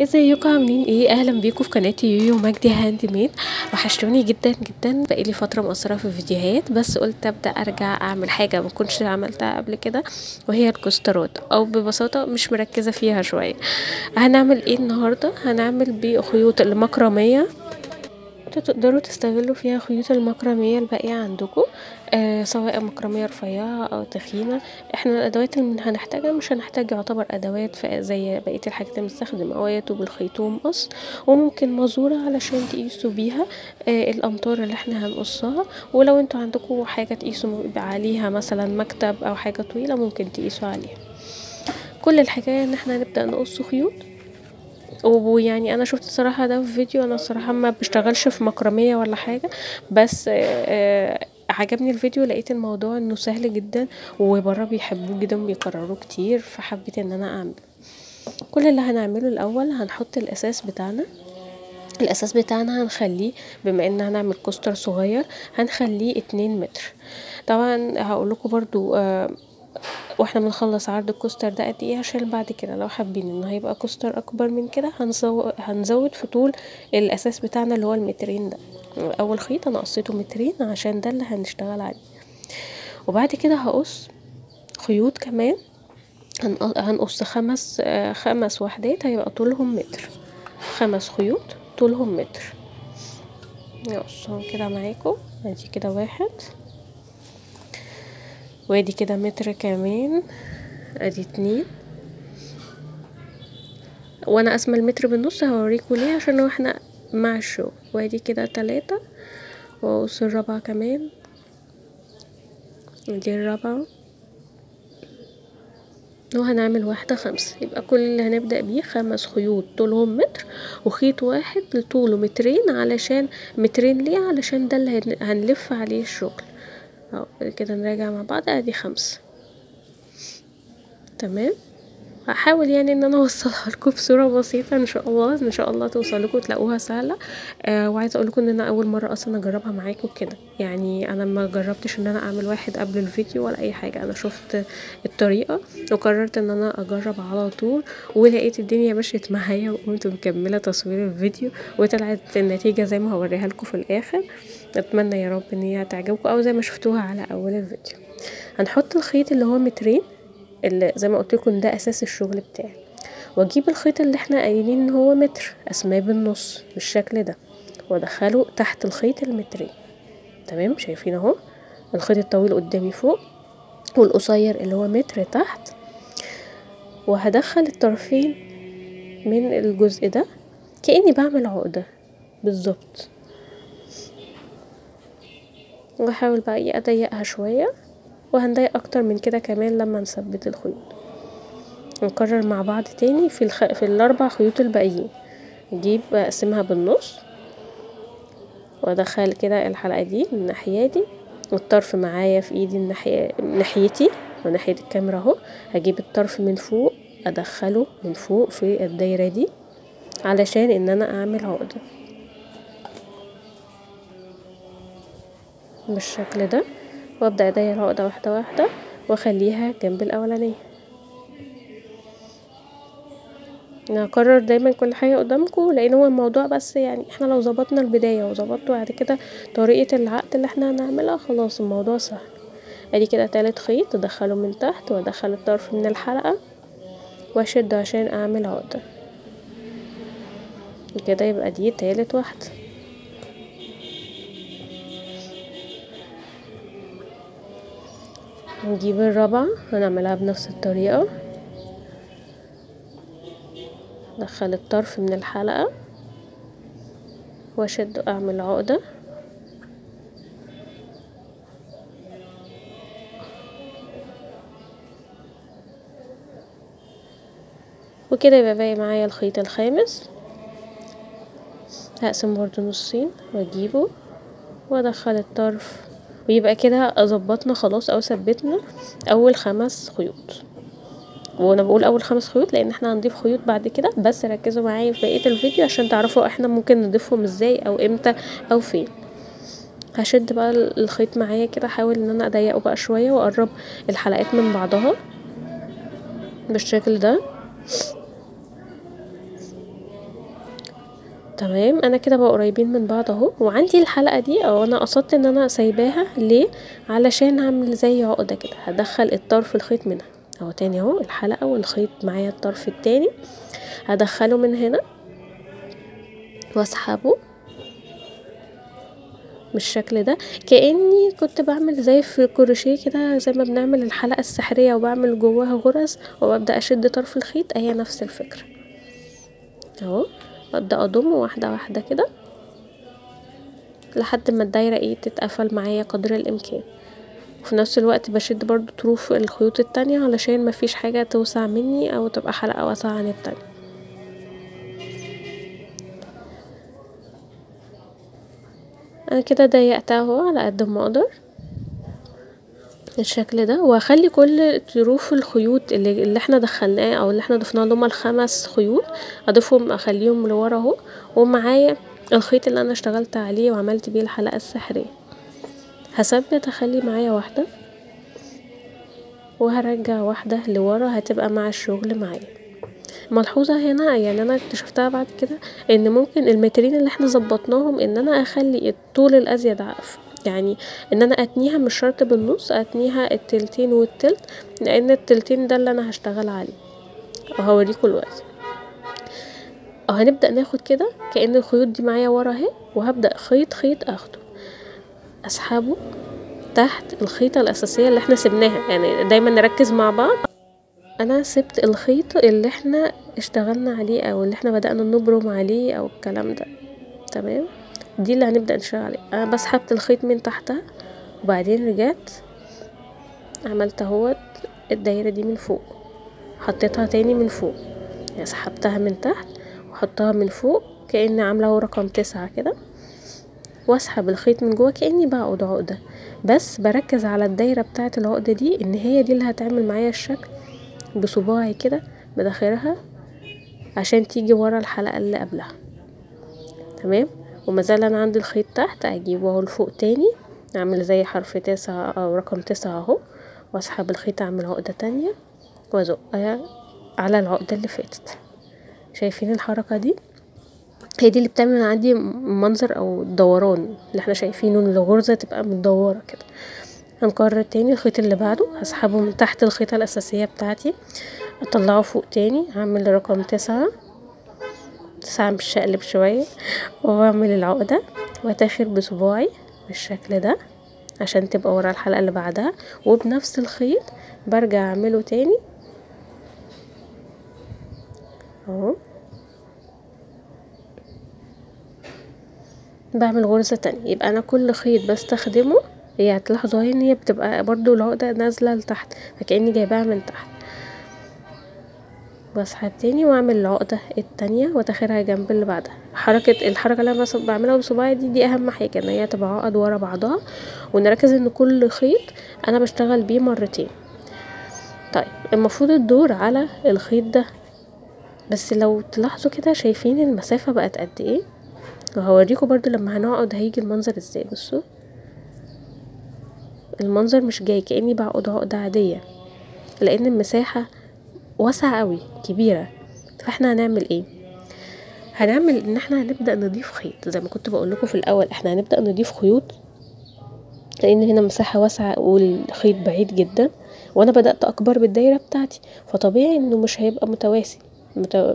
ازيكم عاملين إيه؟ أهلا بيكم في قناتي يويو مجدي handmade. وحشتوني جدا جدا. بقالي فترة مقصرة في الفيديوهات بس قلت أبدأ أرجع أعمل حاجة ما كنتش عملتها قبل كده وهي الكوسترات. أو ببساطة مش مركزة فيها شوية. هنعمل إيه النهارده؟ هنعمل بخيوط المكرمية. تقدروا تستغلوا فيها خيوط المكرمية الباقية عندكم آه سواء مكرمية رفيعة أو تخينة. إحنا الأدوات اللي هنحتاجها مش هنحتاج يعتبر أدوات زي بقية الحاجات اللي بنستخدم قوايط بالخيط ومقص وممكن مزورة علشان تقيسوا بيها آه الأمتار اللي إحنا هنقصها. ولو أنتوا عندكم حاجة تقيسوا عليها مثلا مكتب أو حاجة طويلة ممكن تقيسوا عليها. كل الحكاية إن إحنا نبدأ نقص خيوط. ويعني أنا شفت الصراحه ده في فيديو أنا الصراحه ما بشتغلش في مكرمية ولا حاجة بس آه عجبني الفيديو لقيت الموضوع إنه سهل جدا وبره بيحبوه جدا وبيكرروه كتير فحبيت إن أنا أعمل. كل اللي هنعمله الأول هنحط الإساس بتاعنا الإساس بتاعنا هنخليه بما إن هنعمل كوستر صغير هنخليه اتنين متر. طبعا هقول لكم برضو آه وإحنا بنخلص عرض الكوستر ده قد إيه؟ عشان بعد كده لو حابين إنه هيبقى كوستر أكبر من كده هنزود, هنزود في طول الأساس بتاعنا اللي هو المترين ده. أول خيط أنا قصيته مترين عشان ده اللي هنشتغل عليه. وبعد كده هقص خيوط كمان. هنقص خمس خمس وحدات هيبقى طولهم متر. خمس خيوط طولهم متر. نقصهم كده معاكم. ادي كده واحد. وادي كده متر كمان ادي اتنين. وأنا قاسمة المتر بالنص هوريكم ليه عشان هو إحنا مع الشغل وادي كده تلاتة واقص الرابعة كمان. ودي الرابعة. وهنعمل واحدة خمسة يبقى كل اللي هنبدأ بيه خمس خيوط طولهم متر وخيط واحد طوله مترين علشان مترين ليه؟ علشان ده اللي هنلف عليه الشغل. كده نراجع مع بعض. أدي خمسة. تمام؟ هحاول يعني إن أنا أوصلها لكم بصورة بسيطة. إن شاء الله إن شاء الله توصل لكم تلاقوها سهلة. آه وعايزة أقول لكم إن أنا أول مرة أصلا أجربها معاكم كده. يعني أنا ما جربتش إن أنا أعمل واحد قبل الفيديو ولا أي حاجة. أنا شفت الطريقة وقررت إن أنا أجرب على طول ولقيت الدنيا مشيت معايا وقمت مكملة تصوير الفيديو وطلعت النتيجة زي ما هوريها لكم في الآخر. أتمنى يا رب إن هي تعجبكم أو زي ما شفتوها على أول الفيديو. هنحط الخيط اللي هو مترين. اللي زي ما قلت لكم ده أساس الشغل بتاعي. وأجيب الخيط اللي إحنا قايلين إن هو متر أسماه بالنص بالشكل ده. وأدخله تحت الخيط المترين. تمام؟ شايفين أهو؟ الخيط الطويل قدامي فوق والقصير اللي هو متر تحت. وهدخل الطرفين من الجزء ده كأني بعمل عقدة. بالظبط. وأحاول بقى إيه أضيقها شوية. وهنضايق أكتر من كده كمان لما نثبت الخيوط. نكرر مع بعض تاني في الخ... في الأربع خيوط الباقيين. نجيب أقسمها بالنص. وأدخل كده الحلقة دي الناحية دي. والطرف معايا في إيدي الناحية ناحيتي وناحية الكاميرا أهو. هجيب الطرف من فوق أدخله من فوق في الدايرة دي علشان إن أنا أعمل عقدة. بالشكل ده. وابدأ اضيق العقدة واحدة واحدة وأخليها جنب الأولانية. نكرر دايما كل حاجة قدامكم لأن هو الموضوع بس يعني إحنا لو ظبطنا البداية وظبطوا بعد كده طريقة العقد اللي إحنا هنعملها خلاص الموضوع سهل. أدي كده تالت خيط أدخله من تحت وأدخل الطرف من الحلقة واشد عشان أعمل عقدة. كده يبقى دي تالت واحدة. نجيب الرابعة هنعملها بنفس الطريقة. ادخل الطرف من الحلقة. وأشد اعمل عقدة وكده يبقى باقي معايا الخيط الخامس. هقسم برضو نصين وأجيبه. وأدخل الطرف ويبقى كده ظبطنا خلاص أو ثبتنا أول خمس خيوط. وأنا بقول أول خمس خيوط لأن إحنا هنضيف خيوط بعد كده بس ركزوا معايا في بقية الفيديو عشان تعرفوا إحنا ممكن نضيفهم إزاي أو إمتى أو فين. هشد بقى الخيط معايا كده أحاول إن أنا أضيقه بقى شوية وأقرب الحلقات من بعضها بالشكل ده. تمام أنا كده بقى قريبين من بعض أهو. وعندي الحلقة دي أو أنا قصدت إن أنا سايباها ليه؟ علشان هعمل زي عقدة كده هدخل الطرف الخيط منها. أهو تاني أهو الحلقة والخيط معايا الطرف التاني. هدخله من هنا. واسحبه. بالشكل ده. كأني كنت بعمل زي في كروشيه كده زي ما بنعمل الحلقة السحرية وبعمل جواها غرز وببدأ أشد طرف الخيط. هي نفس الفكرة. أهو. أبدأ أضم واحدة واحدة كده لحد ما الدايرة إيه تتقفل معايا قدر الإمكان. وفي نفس الوقت بشد برضو طروف الخيوط التانية علشان مفيش حاجة توسع مني أو تبقى حلقة واسعة عن التانية. أنا كده ضيقتها أهو على قد ما أقدر. الشكل ده. واخلي كل طروف الخيوط اللي, اللي إحنا دخلناه أو اللي إحنا ضفنا لهم الخمس خيوط أضيفهم أخليهم لورا أهو. ومعايا الخيط اللي أنا اشتغلت عليه وعملت بيه الحلقة السحرية. هثبت اخلي معايا واحدة. وهرجع واحدة لورا هتبقى مع الشغل معايا. ملحوظة هنا يعني أنا اكتشفتها بعد كده إن ممكن المترين اللي إحنا ظبطناهم إن أنا أخلي الطول الأزيد عقف يعني إن أنا أتنيها مش شرط بالنص أتنيها التلتين والتلت لأن التلتين ده اللي أنا هشتغل عليه. وهوريكم الوقت. أو هنبدأ ناخد كده كأن الخيوط دي معايا ورا أهي وهبدأ خيط خيط أخده. أسحبه تحت الخيطة الأساسية اللي إحنا سبناها يعني دايما نركز مع بعض. أنا سبت الخيط اللي إحنا اشتغلنا عليه أو اللي إحنا بدأنا نبرم عليه أو الكلام ده. تمام؟ دي اللي هنبدأ نشتغل عليه أنا بس سحبت الخيط من تحتها وبعدين رجعت عملت أهوت الدايرة دي من فوق. حطيتها تاني من فوق. يعني سحبتها من تحت واحطها من فوق كأني عاملة رقم تسعة كده. وأسحب الخيط من جوه كأني بعقد عقدة. بس بركز على الدايرة بتاعة العقدة دي إن هي دي اللي هتعمل معايا الشكل بصباعي كده بداخلها عشان تيجي ورا الحلقة اللي قبلها. تمام؟ ومازال أنا عندي الخيط تحت أجيبه أهو لفوق تاني أعمل زي حرف تسعة أو رقم تسعة أهو وأسحب الخيط أعمل عقدة تانية وازقها على العقدة اللي فاتت. شايفين الحركة دي؟ هي دي اللي بتعمل عندي منظر أو دوران اللي إحنا شايفينه إن الغرزة تبقى مدورة كده. هنكرر تاني الخيط اللي بعده هسحبه من تحت الخيطة الأساسية بتاعتي أطلعه فوق تاني هعمل رقم تسعة تسعة مش شقلب شوية وبعمل العقدة وأتاخر بصباعي بالشكل ده عشان تبقى ورا الحلقة اللي بعدها. وبنفس الخيط برجع أعمله تاني. أهو. بعمل غرزة تانية. يبقى أنا كل خيط بستخدمه هي هتلاحظوا ان هي بتبقى برضو العقدة نازلة لتحت فكأني جايباها من تحت. بسحب تاني واعمل العقدة التانية واتاخرها جنب اللي بعدها. حركة الحركة اللي أنا بعملها بصباعي دي دي أهم حاجة إن هي تبقى عقد ورا بعضها ونركز إن كل خيط أنا بشتغل بيه مرتين. طيب المفروض الدور على الخيط ده. بس لو تلاحظوا كده شايفين المسافة بقت قد إيه؟ وهوريكم برضو لما هنقعد هيجي المنظر إزاي. بصوا. المنظر مش جاي كأني بعقد عقدة عادية لأن المساحة واسعة قوي كبيرة. فاحنا هنعمل إيه؟ هنعمل ان إحنا هنبدأ نضيف خيط زي ما كنت بقول لكم في الأول إحنا هنبدأ نضيف خيوط لأن هنا مساحة واسعة والخيط بعيد جدا. وأنا بدأت أكبر بالدايرة بتاعتي فطبيعي إنه مش هيبقى متواسي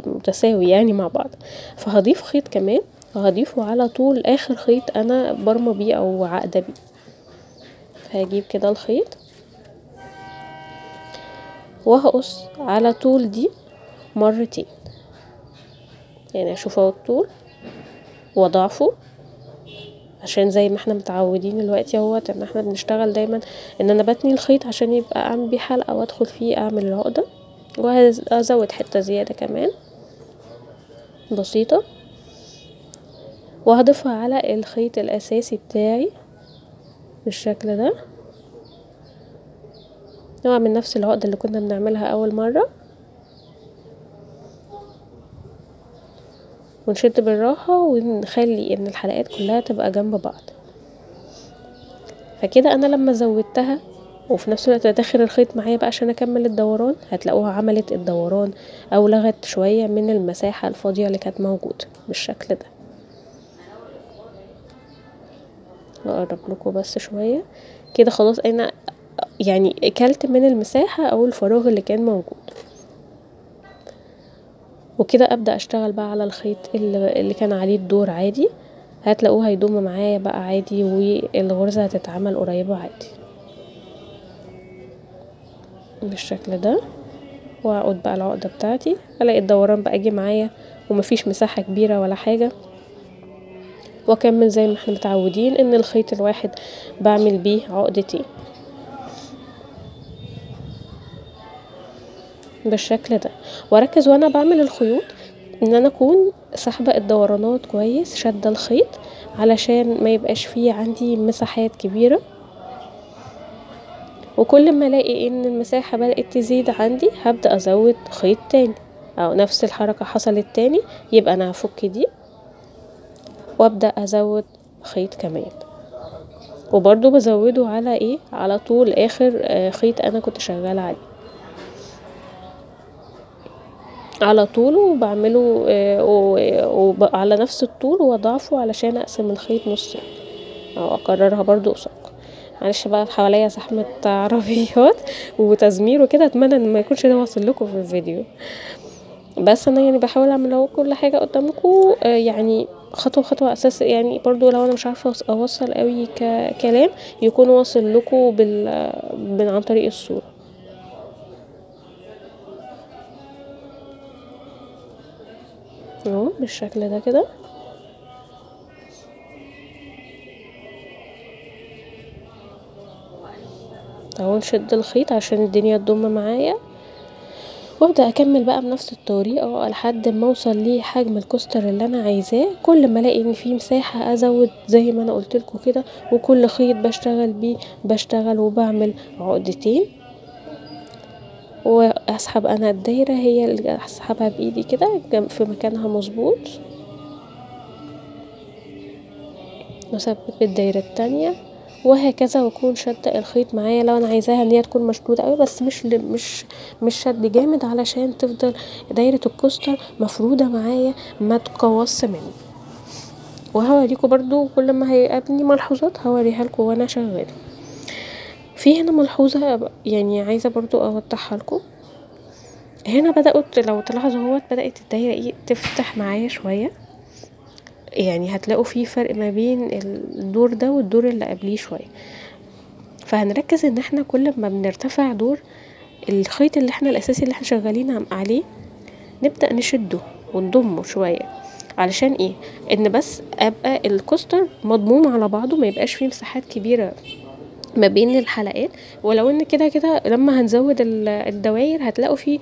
متساوي يعني مع بعض. فهضيف خيط كمان وهضيفه على طول آخر خيط أنا برمى بيه أو عقدة بيه. هجيب كده الخيط. وهقص على طول دي مرتين. يعني أشوف أهو الطول وأضعفه عشان زي ما إحنا متعودين دلوقتي اهوت إن إحنا بنشتغل دايما إن أنا بتني الخيط عشان يبقى أعمل بيه حلقة وأدخل فيه أعمل العقدة. وهزود حتة زيادة كمان بسيطة. وهضيفها على الخيط الأساسي بتاعي بالشكل ده. نوع من نفس العقدة اللي كنا بنعملها أول مرة. ونشد بالراحة ونخلي إن الحلقات كلها تبقى جنب بعض. فكده أنا لما زودتها وفي نفس الوقت بدخل الخيط معايا بقى عشان أكمل الدوران هتلاقوها عملت الدوران أو لغت شوية من المساحة الفاضية اللي كانت موجودة بالشكل ده. اقرب لكم بس شوية. كده خلاص أنا يعني اكلت من المساحة أو الفراغ اللي كان موجود. وكده أبدأ أشتغل بقى على الخيط اللي, كان عليه الدور عادي. هتلاقوه هيضم معايا بقى عادي والغرزة هتتعمل قريبة عادي. بالشكل ده واعقد بقى العقدة بتاعتي. ألاقي الدوران بقى جه معايا ومفيش مساحة كبيرة ولا حاجة. وأكمل زي ما إحنا متعودين إن الخيط الواحد بعمل بيه عقدتين بالشكل ده. وأركز وأنا بعمل الخيوط إن أنا أكون سحبه الدورانات كويس شادة الخيط علشان ما يبقاش فيه عندي مساحات كبيرة. وكل ما ألاقي إن المساحة بدأت تزيد عندي هبدأ أزود خيط تاني أو نفس الحركة حصلت تاني يبقى أنا هفك دي وأبدأ أزود خيط كمان. وبرضو بزوده على إيه؟ على طول آخر آه خيط أنا كنت شغالة عليه. على طول وبعمله وعلى نفس الطول واضعفه علشان أقسم الخيط نصين أو أكررها برضو قصاد. معلش بقى حواليا زحمة عربيات وتزمير وكده أتمنى إن ما يكونش ده واصل لكم في الفيديو. بس أنا يعني بحاول أعمل أهو كل حاجة قدامكم يعني خطوة خطوة أساس يعني برضو لو أنا مش عارفة أوصل قوي ككلام يكون واصل لكم بال عن طريق الصورة. بالشكل ده كده. اهو نشد الخيط عشان الدنيا تضم معايا. وابدأ أكمل بقى بنفس الطريقة لحد ما أوصل لحجم الكوستر اللي أنا عايزاه. كل ما ألاقي إن في مساحة أزود زي ما أنا قلت لكم كده وكل خيط بشتغل بيه بشتغل وبعمل عقدتين. واسحب أنا الدايرة هي اللي اسحبها بإيدي كده في مكانها مظبوط. وثبت بالدايرة التانية. وهكذا وأكون شادة الخيط معايا. لو أنا عايزاها إن هي تكون مشدودة قوي بس مش مش مش شد جامد علشان تفضل دايرة الكوستر مفرودة معايا ما تقوص مني. وهوريكم برضو كل ما هيقابلني ملحوظات هوريها لكم وأنا شغالة. في هنا ملحوظة يعني عايزة برضو أوضحها لكم. هنا بدأت لو تلاحظوا اهوت بدأت الدايرة إيه تفتح معايا شوية. يعني هتلاقوا في فرق ما بين الدور ده والدور اللي قبليه شوية. فهنركز إن إحنا كل ما بنرتفع دور الخيط اللي إحنا الأساسي اللي إحنا شغالين عليه نبدأ نشده ونضمه شوية. علشان إيه؟ إن بس أبقى الكوستر مضموم على بعضه ما يبقاش فيه مساحات كبيرة. ما بين الحلقات. ولو إن كده كده لما هنزود الدواير هتلاقوا في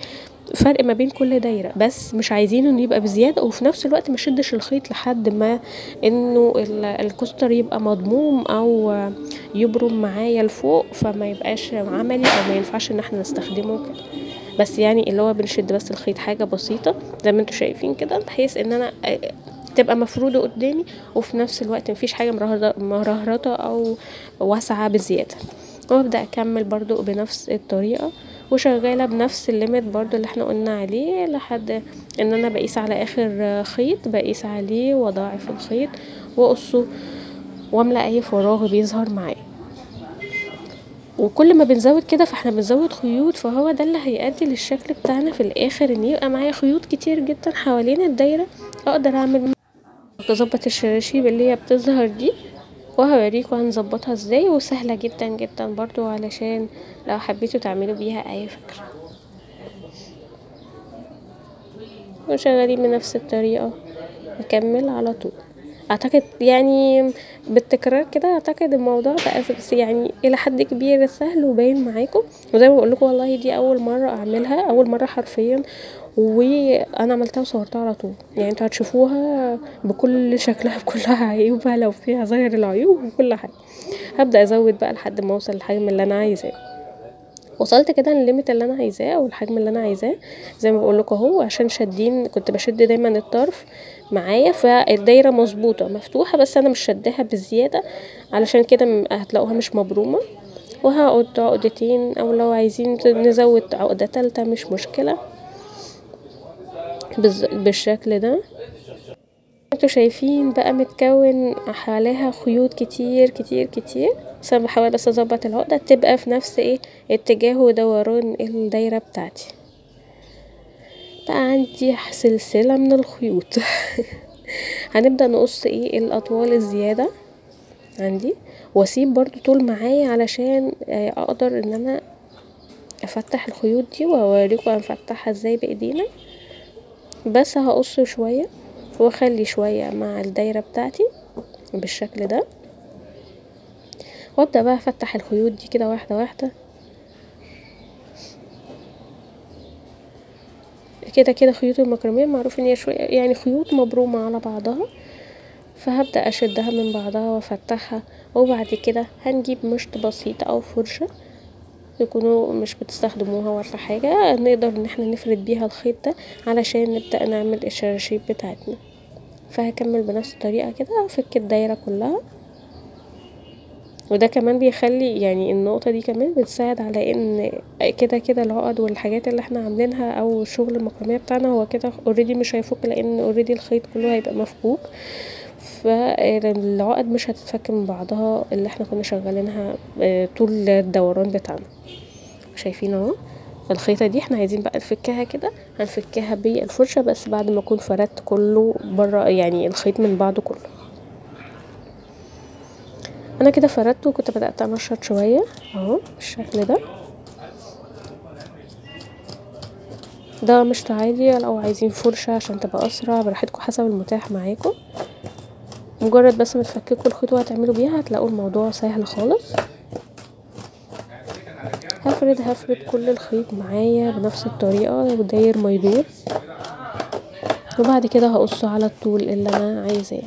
فرق ما بين كل دايرة. بس مش عايزينه إنه يبقى بزيادة وفي نفس الوقت ما شدش الخيط لحد ما إنه الكوستر يبقى مضموم أو يبرم معايا لفوق فما يبقاش عملي أو ما ينفعش إن إحنا نستخدمه كده بس يعني اللي هو بنشد بس الخيط حاجة بسيطة زي ما أنتوا شايفين كده بحيث إن أنا تبقى مفرودة قدامي وفي نفس الوقت مفيش حاجة مرهرطة أو واسعة بزيادة. وأبدأ أكمل برضو بنفس الطريقة وشغالة بنفس الليميت برضو اللي إحنا قلنا عليه لحد إن أنا بقيس على آخر خيط بقيس عليه واضاعف الخيط وأقصه واملى أي فراغ بيظهر معايا. وكل ما بنزود كده فإحنا بنزود خيوط فهو ده اللي هيؤدي للشكل بتاعنا في الآخر إن يبقى معايا خيوط كتير جدا حوالين الدايرة أقدر أعمل اظبط الشراشيب اللي هي بتظهر دي وهوريكم هنظبطها إزاي وسهلة جدا جدا برضو علشان لو حبيتوا تعملوا بيها أي فكرة. وشغالين بنفس الطريقة. نكمل على طول. أعتقد يعني بالتكرار كده أعتقد الموضوع بقى بس يعني إلى حد كبير سهل وباين معاكم. وزي ما بقول لكم والله دي أول مرة أعملها أول مرة حرفيا وأنا عملتها وصورتها على طول. يعني أنتوا هتشوفوها بكل شكلها بكلها عيوبها لو فيها ظاهر العيوب وكل حاجة. هبدأ أزود بقى لحد ما أوصل للحجم اللي أنا عايزاه. وصلت كده للليميت اللي أنا عايزاه أو الحجم اللي أنا عايزاه. زي ما بقول لكم أهو عشان شادين كنت بشد دايما الطرف معايا فالدايرة مظبوطة. مفتوحة بس أنا مش شداها بزيادة علشان كده هتلاقوها مش مبرومة. وهقعد عقدتين أو لو عايزين نزود عقدة تالتة مش مشكلة. بالشكل ده. أنتوا شايفين بقى متكون حواليها خيوط كتير كتير كتير. بس أنا بحاول بس اظبط العقدة تبقى في نفس إيه اتجاه ودوران الدايرة بتاعتي. بقى عندي سلسلة من الخيوط. هنبدأ نقص إيه الأطوال الزيادة. عندي واسيب برضو طول معايا علشان أقدر إن أنا أفتح الخيوط دي وهوريكم هنفتحها إزاي بإيدينا. بس هقص شوية واخلي شوية مع الدايرة بتاعتي بالشكل ده. وابدأ بقى أفتح الخيوط دي كده واحدة واحدة. كده كده خيوط المكرمية معروف إن هي شوية يعني خيوط مبرومة على بعضها. فهبدأ أشدها من بعضها وأفتحها. وبعد كده هنجيب مشط بسيط أو فرشة. تكونوا مش بتستخدموها ولا حاجة نقدر إن إحنا نفرد بيها الخيط ده علشان نبدأ نعمل الشراشيب بتاعتنا. فهكمل بنفس الطريقة كده أفك الدايرة كلها. وده كمان بيخلي يعني النقطة دي كمان بتساعد على إن كده كده العقد والحاجات اللي إحنا عاملينها أو شغل المكرمية بتاعنا هو كده already مش هيفك لأن already الخيط كله هيبقى مفكوك. فالعقد مش هتتفك من بعضها اللي إحنا كنا شغالينها طول الدوران بتاعنا. شايفين اهو الخيطة دي إحنا عايزين بقى نفكها كده هنفكها بالفرشة بس بعد ما اكون فردت كله برا يعني الخيط من بعضه كله. أنا كده فردته وكنت بدأت أنشط شوية أهو بالشكل ده. ده مش عادي لو عايزين فرشة عشان تبقى أسرع براحتكم حسب المتاح معاكم. مجرد بس ما تفككوا الخيط وهتعملوا بيها هتلاقوا الموضوع سهل خالص. هفرد هفرد كل الخيط معايا بنفس الطريقة. وداير ما يدور وبعد كده هقصه على الطول اللي أنا عايزاه.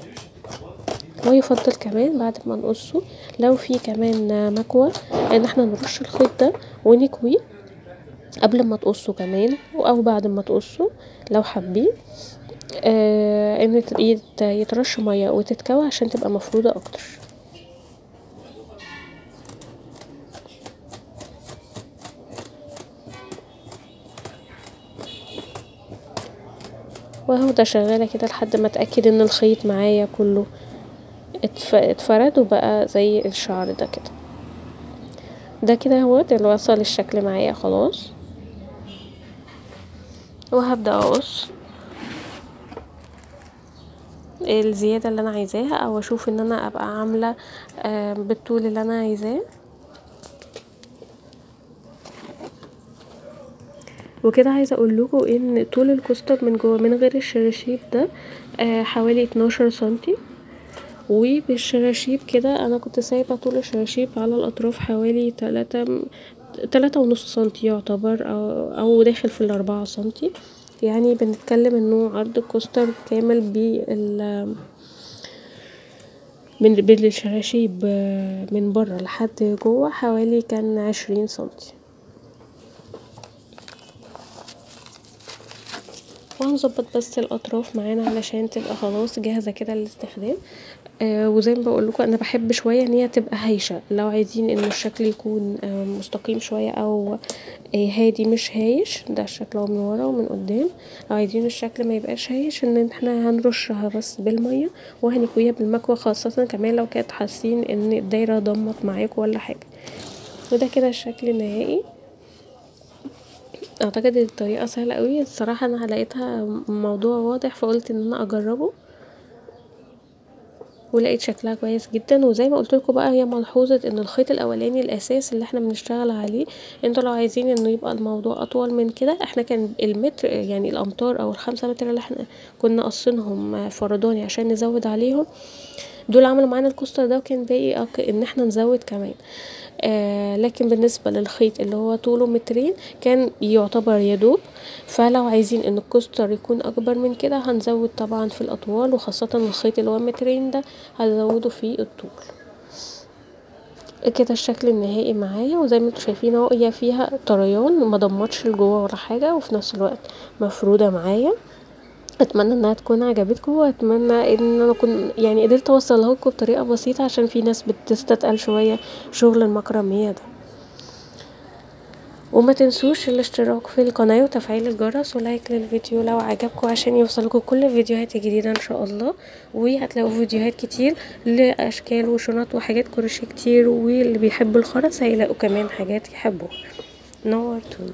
ويفضل كمان بعد ما نقصه لو في كمان مكوى إن إحنا نرش الخيط ده ونكويه قبل ما تقصه كمان أو بعد ما تقصه لو حابين. آه إن يترش مية وتتكوى عشان تبقى مفرودة أكتر. وهفضل شغالة كده لحد ما اتأكد إن الخيط معايا كله. اتفرد وبقى زي الشعر ده كده. ده كده هو اللي وصل الشكل معايا خلاص. وهبدأ أقص الزيادة اللي أنا عايزاها أو أشوف إن أنا أبقى عاملة بالطول اللي أنا عايزاه. وكده عايزة أقول لكم إن طول الكوستر من جوه من غير الشراشيب ده حوالي اتناشر سنتي. وبالشراشيب كده أنا كنت سايبة طول الشراشيب على الأطراف حوالي تلاتة تلاتة ونص سنتي يعتبر أو, أو داخل في الأربعة سنتي. يعني بنتكلم إنه عرض الكوستر كامل بال من بالشراشيب من بره لحد جوه حوالي كان عشرين سنتي. وهنظبط بس الأطراف معانا علشان تبقى خلاص جاهزة كده للاستخدام. آه وزي ما بقول لكم أنا بحب شوية إن هي تبقى هايشة. لو عايزين ان الشكل يكون آه مستقيم شوية أو آه هادي مش هايش ده الشكل من ورا ومن قدام. لو عايزين الشكل ما يبقاش هايش إن إحنا هنرشها بس بالمية وهنكويها بالمكوى خاصة كمان لو كانت حاسين إن الدايرة ضمت معاكم ولا حاجة. وده كده الشكل النهائي. أعتقد الطريقة سهلة قوي. الصراحة أنا لقيتها موضوع واضح فقلت إن أنا أجربه ولقيت شكلها كويس جدا. وزي ما قلت لكم بقى هي ملحوظة إن الخيط الأولاني الأساس اللي إحنا بنشتغل عليه أنتوا لو عايزين إنه يبقى الموضوع أطول من كده إحنا كان المتر يعني الأمتار أو الخمسة متر اللي إحنا كنا قصينهم فرداني عشان نزود عليهم دول عملوا معانا الكوستر ده وكان باقي إن إحنا نزود كمان. آه لكن بالنسبة للخيط اللي هو طوله مترين كان يعتبر يدوب. فلو عايزين إن الكوستر يكون أكبر من كده هنزود طبعا في الأطوال وخاصة الخيط اللي هو مترين ده هنزوده في الطول. كده الشكل النهائي معايا وزي ما أنتوا شايفين هي فيها طريان ما ضمتش لجوه ولا حاجة وفي نفس الوقت مفرودة معايا. اتمنى إنها تكون عجبتكم وأتمنى إن أنا أكون يعني قدرت اوصلها لكم بطريقة بسيطة عشان في ناس بتستتقل شوية شغل المكرمية ده. وما تنسوش الاشتراك في القناة وتفعيل الجرس ولايك للفيديو لو عجبكم عشان يوصلكم كل الفيديوهات الجديدة إن شاء الله. وهتلاقوا فيديوهات كتير لأشكال وشنط وحاجات كروشيه كتير واللي بيحبوا الخرز هيلاقوا كمان حاجات يحبوها. نورتوني